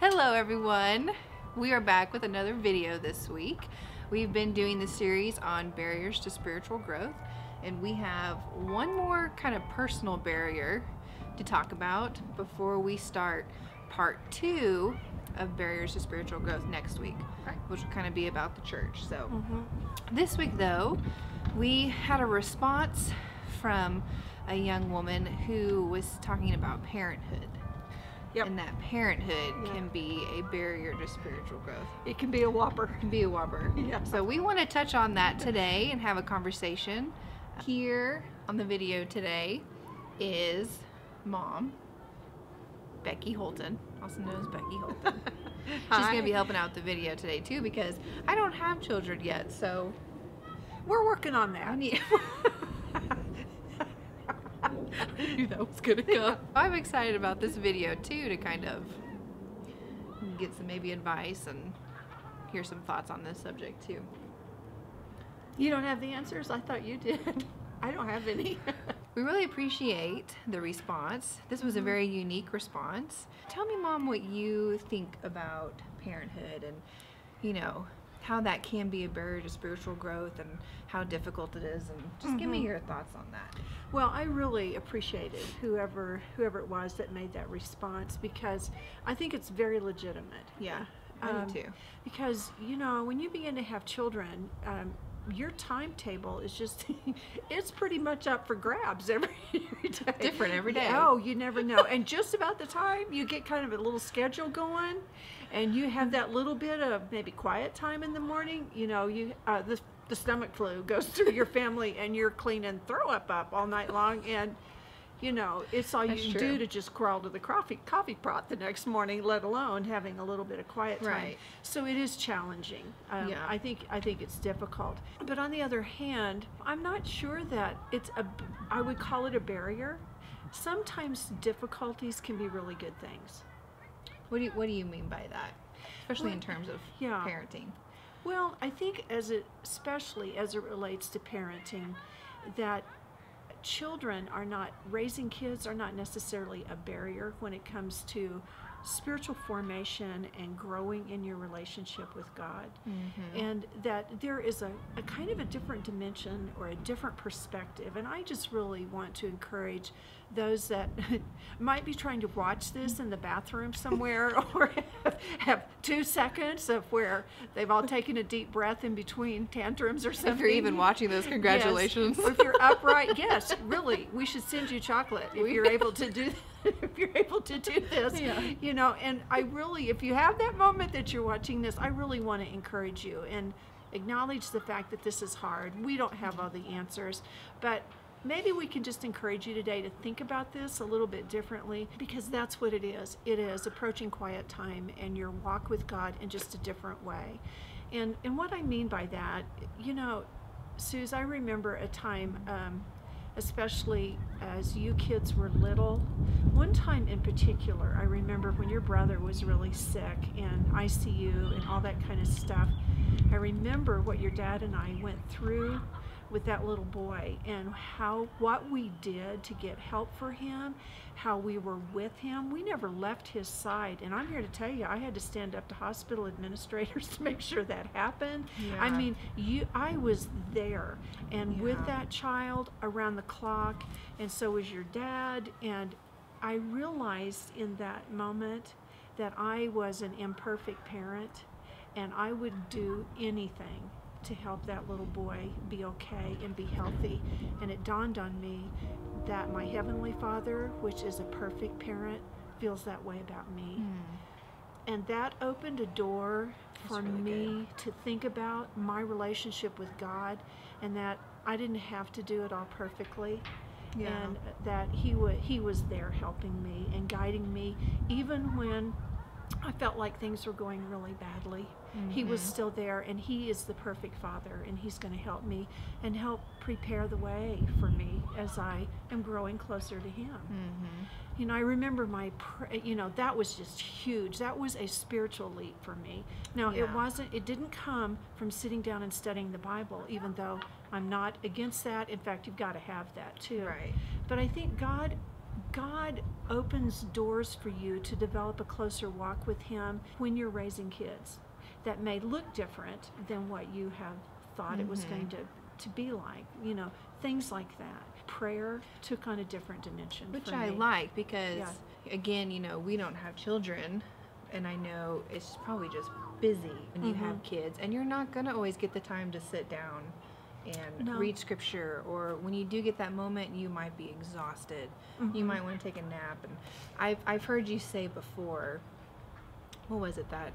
Hello everyone! We are back with another video this week. We've been doing the series on barriers to spiritual growth and we have one more kind of personal barrier to talk about before we start part two of barriers to spiritual growth next week, which will kind of be about the church. So mm-hmm. this week though, we had a response from a young woman who was talking about parenthood. Yep. And that parenthood Yeah. can be a barrier to spiritual growth. It can be a whopper. It can be a whopper. Yeah. So we want to touch on that today and have a conversation. Here on the video today is mom, Becky Holton, also known as Becky Holton. She's going to be helping out the video today too because I don't have children yet, so We're working on that. knew that was gonna come. I'm excited about this video too to kind of get some maybe advice and hear some thoughts on this subject too. You don't have the answers? I thought you did. I don't have any. We really appreciate the response. This was a mm-hmm. very unique response. Tell me, Mom, what you think about parenthood and, you know, how that can be a barrier to spiritual growth and how difficult it is, and just give me Mhm. your thoughts on that. well, I really appreciated whoever whoever it was that made that response because I think it's very legitimate. Yeah, I Um, do too. Because you know, when you begin to have children, um, your timetable is just it's pretty much up for grabs every, every day. Different every day. Oh, you never know. and just about the time you get kind of a little schedule going and you have that little bit of maybe quiet time in the morning, you know, you uh, the the stomach flu goes through your family and you're cleaning throw up up all night long and you know, it's all That's you true. do to just crawl to the coffee coffee pot the next morning, let alone having a little bit of quiet time. Right. So it is challenging. Um, Yeah. I think I think it's difficult. But on the other hand, I'm not sure that it's a I would call it a barrier. Sometimes difficulties can be really good things. What do you, what do you mean by that? Especially in terms of yeah. parenting. Well, I think as it, especially as it relates to parenting, that children are not raising kids are not necessarily a barrier when it comes to spiritual formation and growing in your relationship with God. Mm-hmm. and that there is a, a kind of a different dimension or a different perspective. And I just really want to encourage those that might be trying to watch this in the bathroom somewhere or have, have two seconds of where they've all taken a deep breath in between tantrums or something. If you're even watching those, congratulations. Yes. Or if you're upright, yes, really, we should send you chocolate if you're able to do if you're able to do this. Yeah. You know, and I really, if you have that moment that you're watching this, I really want to encourage you and acknowledge the fact that this is hard. We don't have all the answers, but maybe we can just encourage you today to think about this a little bit differently because that's what it is. It is approaching quiet time and your walk with God in just a different way. And and what I mean by that, you know, Suze, I remember a time, um, especially as you kids were little. One time in particular, I remember when your brother was really sick and ICU and all that kind of stuff. I remember what your dad and I went through with that little boy and how what we did to get help for him, how we were with him. We never left his side. And I'm here to tell you, I had to stand up to hospital administrators to make sure that happened. Yeah. I mean, you I was there and with that child around the clock and so was your dad and I realized in that moment that I was an imperfect parent and I would do anything to help that little boy be okay and be healthy. And it dawned on me that my Heavenly Father, which is a perfect parent, feels that way about me. Hmm. And that opened a door That's for really me to think about my relationship with God and that I didn't have to do it all perfectly Yeah. and that he wa he was there helping me and guiding me even when felt like things were going really badly. He was Mhm. still there and he is the perfect father and he's going to help me and help prepare the way for me as I am growing closer to him. Mhm. You know, I remember my, pr- you know, that was just huge. That was a spiritual leap for me. Now, Yeah. it wasn't, it didn't come from sitting down and studying the Bible, even though I'm not against that. In fact, you've got to have that too. Right. But I think God God opens doors for you to develop a closer walk with Him when you're raising kids that may look different than what you have thought it was going to, to be like. You know, things like that. Prayer took on a different dimension. Which I me. like because, Yeah. again, you know, we don't have children, and I know it's probably just busy when you have Mhm. kids, and you're not going to always get the time to sit down and No. read scripture, or when you do get that moment, you might be exhausted. You Mhm. might want to take a nap. And I've, I've heard you say before, what was it that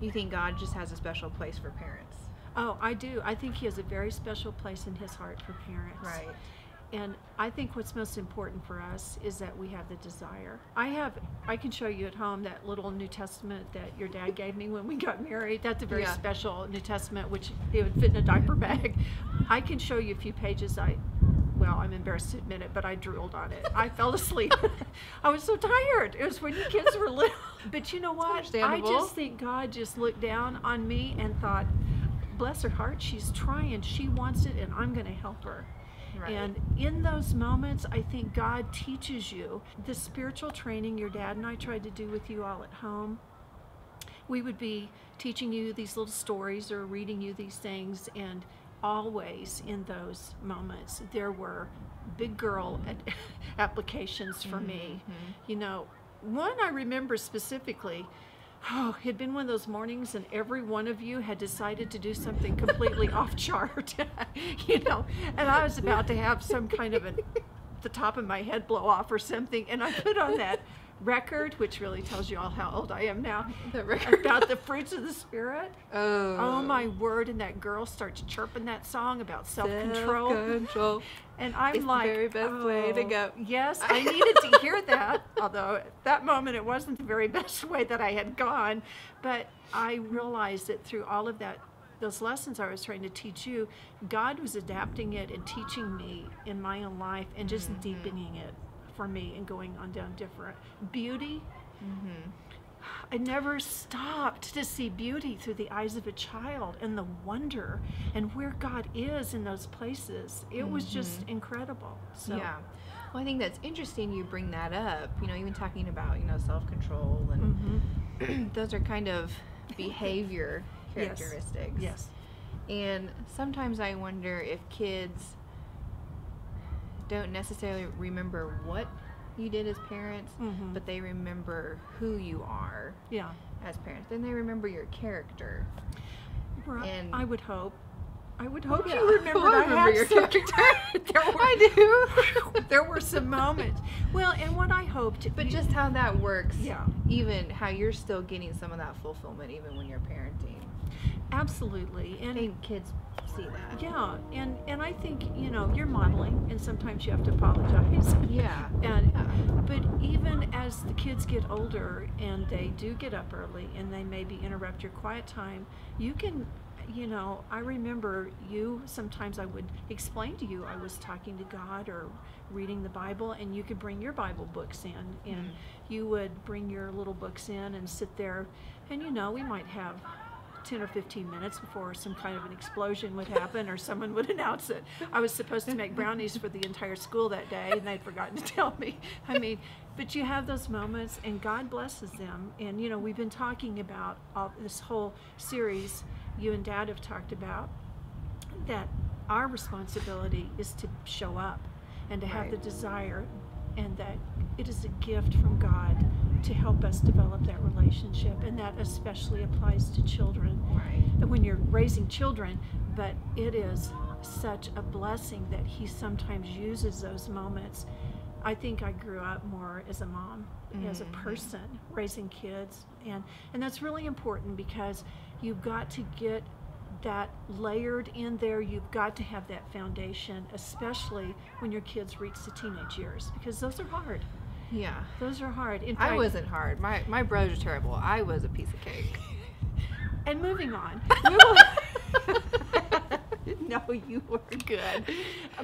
you think God just has a special place for parents? Oh, I do. I think He has a very special place in His heart for parents. Right. And I think what's most important for us is that we have the desire. I have, I can show you at home that little New Testament that your dad gave me when we got married. That's a very Yeah. special New Testament, which it would fit in a diaper bag. I can show you a few pages. I, well, I'm embarrassed to admit it, but I drooled on it. I fell asleep. I was so tired. It was when your kids were little. But you know what? I just think God just looked down on me and thought, bless her heart, she's trying, she wants it, and I'm going to help her. Right. And in those moments, I think God teaches you the spiritual training your dad and I tried to do with you all at home. We would be teaching you these little stories or reading you these things, and always in those moments, there were big girl applications for me. Mhm. You know, one I remember specifically. Oh, it had been one of those mornings, and every one of you had decided to do something completely off chart, you know. And I was about to have some kind of an, the top of my head blow off or something, and I put on that record, which really tells you all how old I am now, The record. about the fruits of the spirit. Oh. Oh my word! And that girl starts chirping that song about self-control. Self-control. And I'm It's the like, very best way to "Oh, go." Yes, I needed to hear that. Although at that moment it wasn't the very best way that I had gone, but I realized that through all of that, those lessons I was trying to teach you, God was adapting it and teaching me in my own life and just Mhm. deepening it for me and going on down different beauty. Mhm. I never stopped to see beauty through the eyes of a child and the wonder and where God is in those places. It was just Mhm. incredible. So, Yeah. Well, I think that's interesting you bring that up. You know, even talking about, you know, self control and mhm. those are kind of behavior characteristics. Yes. characteristics. yes. And sometimes I wonder if kids don't necessarily remember what you did as parents, Mhm. but they remember who you are Yeah. as parents. Then they remember your character. Right. And- I would hope. I would hope Yeah. you remembered I I, remember your some- character. there were, I do. there were some moments. Well, and what I hoped, But just how that works, Yeah. even how you're still getting some of that fulfillment even when you're parenting. absolutely, I and think kids see that. yeah, and and I think you know you're modeling, and sometimes you have to apologize. Yeah. And Yeah. but even as the kids get older and they do get up early and they maybe interrupt your quiet time, you can, you know, I remember you sometimes I would explain to you I was talking to God or reading the Bible and you could bring your Bible books in and Mhm. you would bring your little books in and sit there and you know, we might have 10 or 15 minutes before some kind of an explosion would happen or someone would announce it. I was supposed to make brownies for the entire school that day and they'd forgotten to tell me. I mean, but you have those moments and God blesses them. And, you know, we've been talking about all, this whole series you and Dad have talked about that our responsibility is to show up and to have Right. the desire and that it is a gift from God to help us develop that relationship and that especially applies to children Right. when you're raising children but it is such a blessing that he sometimes uses those moments i think i grew up more as a mom as a Mhm. person raising kids and and that's really important because you've got to get that layered in there you've got to have that foundation especially when your kids reach the teenage years because those are hard Yeah. those are hard in I wasn't hard. My my brothers are terrible. I was a piece of cake. And moving on. no, you were good.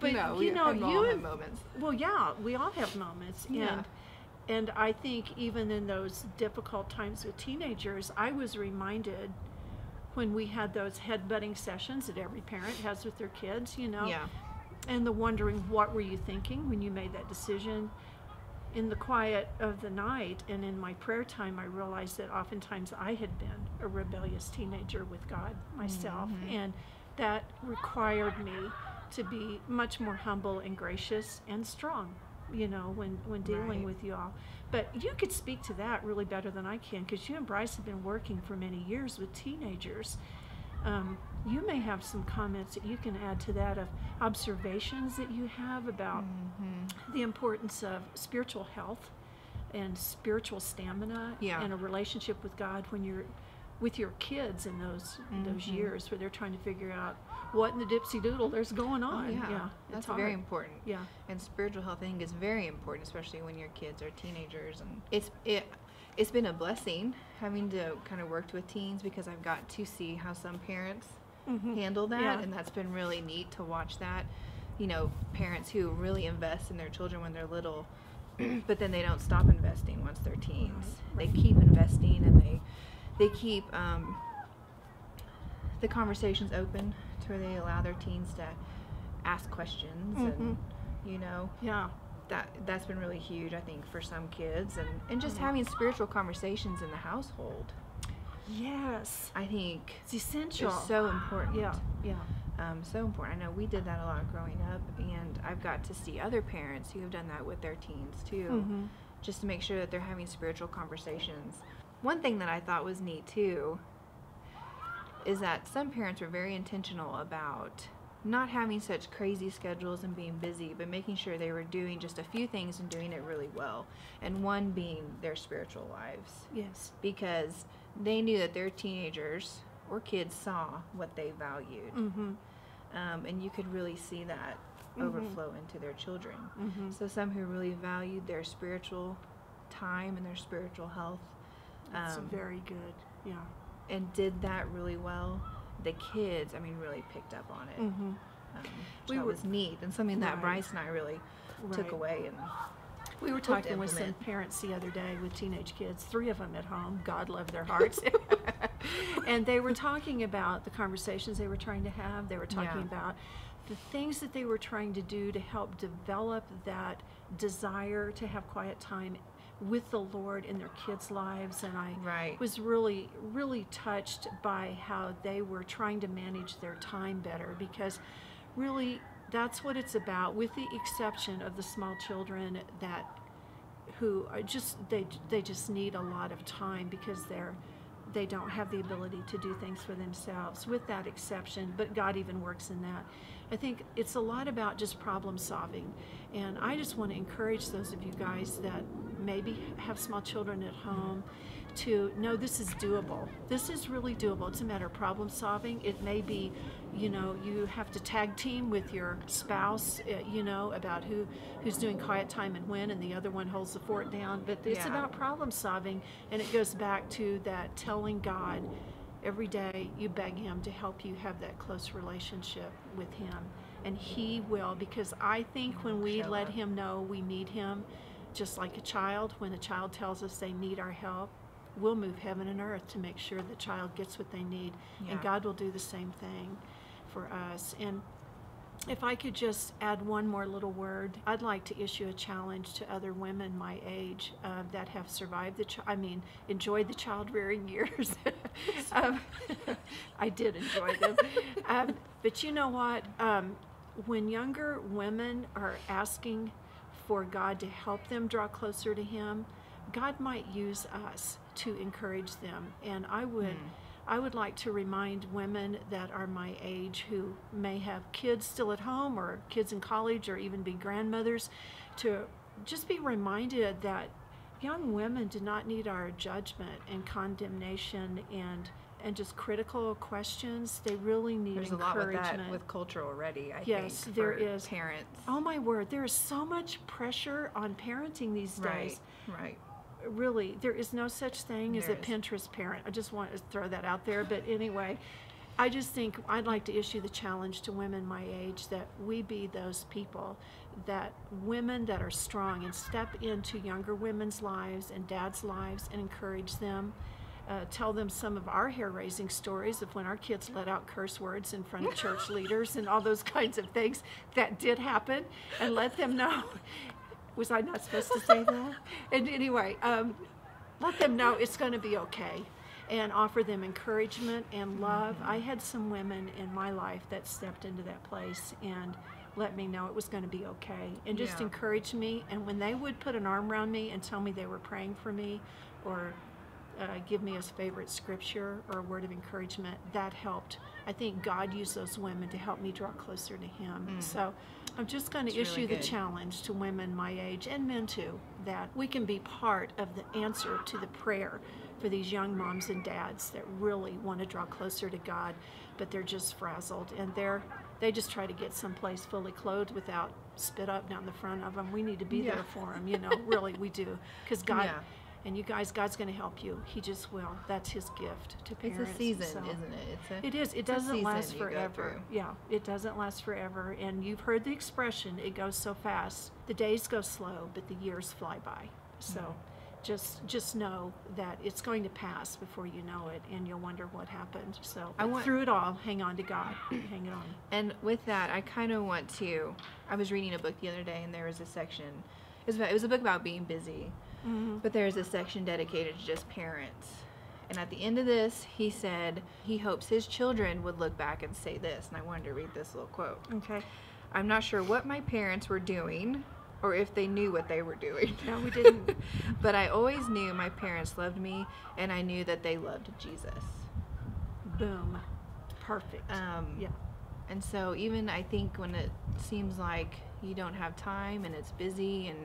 But no, we you know, you have, moments. well, yeah, we all have moments, Yeah. and and I think even in those difficult times with teenagers, I was reminded when we had those headbutting sessions that every parent has with their kids, you know, Yeah. and the wondering what were you thinking when you made that decision in the quiet of the night and in my prayer time, I realized that oftentimes I had been a rebellious teenager with God myself, Mhm. and that required me to be much more humble and gracious and strong, you know, when, when dealing Right. with you all. But you could speak to that really better than I can because you and Bryce have been working for many years with teenagers. Um, you may have some comments that you can add to that of observations that you have about Mhm. the importance of spiritual health and spiritual stamina Yeah. and a relationship with God when you're with your kids in those those Mhm. years where they're trying to figure out what in the dipsy doodle there's going Oh, on. yeah, it's that's very important. Yeah. And spiritual health, I think, is very important, especially when your kids are teenagers. And it's it, it's been a blessing having to kind of work with teens because I've got to see how some parents Mhm. handle that, Yeah. and that's been really neat to watch that. You know, parents who really invest in their children when they're little, but then they don't stop investing once they're teens. Right. They keep investing, and they they keep um, the conversations open to where they allow their teens to ask questions Mhm. and you know Yeah. that that's been really huge i think for some kids and and just Mhm. having spiritual conversations in the household Yes. i think It's essential. is so important yeah. Yeah. um, so important i know we did that a lot growing up and i've got to see other parents who have done that with their teens too Mhm. just to make sure that they're having spiritual conversations one thing that i thought was neat too is that some parents were very intentional about not having such crazy schedules and being busy, but making sure they were doing just a few things and doing it really well. And one being their spiritual lives, Yes. because they knew that their teenagers or kids saw what they valued. Mm-hmm. Um, and you could really see that Mhm. overflow into their children. Mm-hmm. So some who really valued their spiritual time and their spiritual health That's um, very good. Yeah. and did that really well. The kids, I mean, really picked up on it. Mm-hmm. Um, which We that was neat and something that Right. Bryce and I really took away. And We were talking with some parents the other day with teenage kids, three of them at home. God love their hearts. and they were talking about the conversations they were trying to have. They were talking Yeah. about the things that they were trying to do to help develop that desire to have quiet time with the Lord in their kids' lives. And I right, was really, really touched by how they were trying to manage their time better because really that's what it's about, with the exception of the small children that who are just they they just need a lot of time because they're they don't have the ability to do things for themselves with that exception but god even works in that. I think it's a lot about just problem solving and i just want to encourage those of you guys that maybe have small children at home to know this is doable. This is really doable. It's a matter of problem solving. It may be you know you have to tag team with your spouse uh, you know about who who's doing quiet time and when and the other one holds the fort down but it's Yeah. about problem solving and it goes back to that telling god every day you beg him to help you have that close relationship with him and he will because i think when we Show let up. him know we need him just like a child when a child tells us they need our help we'll move heaven and earth to make sure the child gets what they need Yeah. and god will do the same thing for us and if I could just add one more little word, I'd like to issue a challenge to other women my age uh, that have survived the, I mean, enjoyed the child rearing years. um, I did enjoy them. um, but you know what? Um, when younger women are asking for God to help them draw closer to Him, God might use us to encourage them. And I would. Hmm. I would like to remind women that are my age who may have kids still at home or kids in college or even be grandmothers to just be reminded that young women do not need our judgment and condemnation and and just critical questions. They really need there's a lot with encouragement. that with culture already. I Yes, think there is. parents. oh my word, there is so much pressure on parenting these days. right, days. right. Really there is no such thing as a There is. pinterest parent i just want to throw that out there but anyway i just think i'd like to issue the challenge to women my age that we be those people that women that are strong and step into younger women's lives and dads lives and encourage them uh, tell them some of our hair raising stories of when our kids let out curse words in front of church leaders and all those kinds of things that did happen and let them know Was I not supposed to say that? and anyway, um, let them know it's going to be okay and offer them encouragement and love. I had some women in my life that stepped into that place and let me know it was going to be okay and just Yeah. encouraged me. And when they would put an arm around me and tell me they were praying for me or uh, give me a favorite scripture or a word of encouragement, that helped. I think God used those women to help me draw closer to Him. So I'm just going to That's issue really the challenge to women my age and men too that we can be part of the answer to the prayer for these young moms and dads that really want to draw closer to God, but they're just frazzled and they're they just try to get someplace fully clothed without spit up down the front of them. We need to be Yeah. there for them, you know. really, we do, because God. Yeah. And you guys, God's going to help you. He just will. That's His gift to parents. It's a season, so- isn't it? It's a it is. It doesn't last forever. Yeah, it doesn't last forever. And you've heard the expression, it goes so fast. The days go slow, but the years fly by. So Mm-hmm. just just know that it's going to pass before you know it and you'll wonder what happened. So I want- through it all, hang on to God. hang it on. And with that, I kind of want to. I was reading a book the other day, and there was a section. It was, about, it was a book about being busy, Mm-hmm. but there's a section dedicated to just parents. And at the end of this, he said he hopes his children would look back and say this. And I wanted to read this little quote. Okay. I'm not sure what my parents were doing or if they knew what they were doing. No, we didn't. but I always knew my parents loved me and I knew that they loved Jesus. Boom. Perfect. Um, yeah. And so, even I think when it seems like you don't have time and it's busy and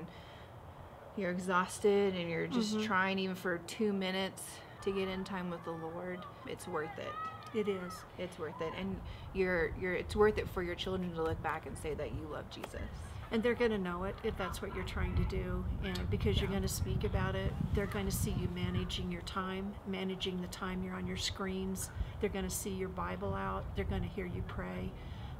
you're exhausted and you're just Mhm. trying even for two minutes to get in time with the Lord, it's worth it. It is. It's worth it, and you're you're it's worth it for your children to look back and say that you love Jesus. And they're going to know it if that's what you're trying to do. And because you're going to speak about it, they're going to see you managing your time, managing the time you're on your screens. They're going to see your Bible out. They're going to hear you pray.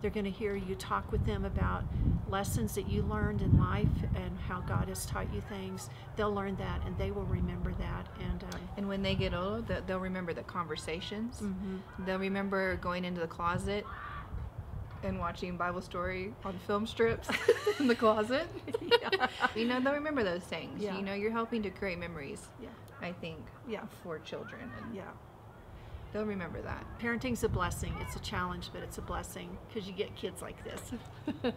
They're going to hear you talk with them about lessons that you learned in life and how God has taught you things. They'll learn that and they will remember that. And um, And when they get old, they'll remember the conversations. mhm. They'll remember going into the closet and watching Bible story on film strips in the closet. Yeah. You know, they'll remember those things. Yeah. You know, you're helping to create memories, yeah, I think, yeah, for children. And yeah. They'll remember that. Parenting's a blessing. It's a challenge, but it's a blessing because you get kids like this.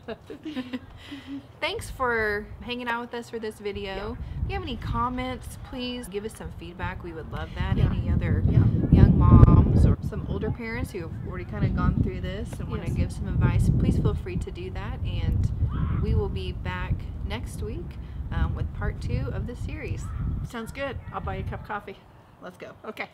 Thanks for hanging out with us for this video. If you have any comments, please give us some feedback. We would love that. Yeah. Any other Yeah. young moms or some older parents who have already kind of gone through this and want to give some advice, please feel free to do that. And we will be back next week um, with part two of the series. Sounds good. I'll buy you a cup of coffee. Let's go. Okay.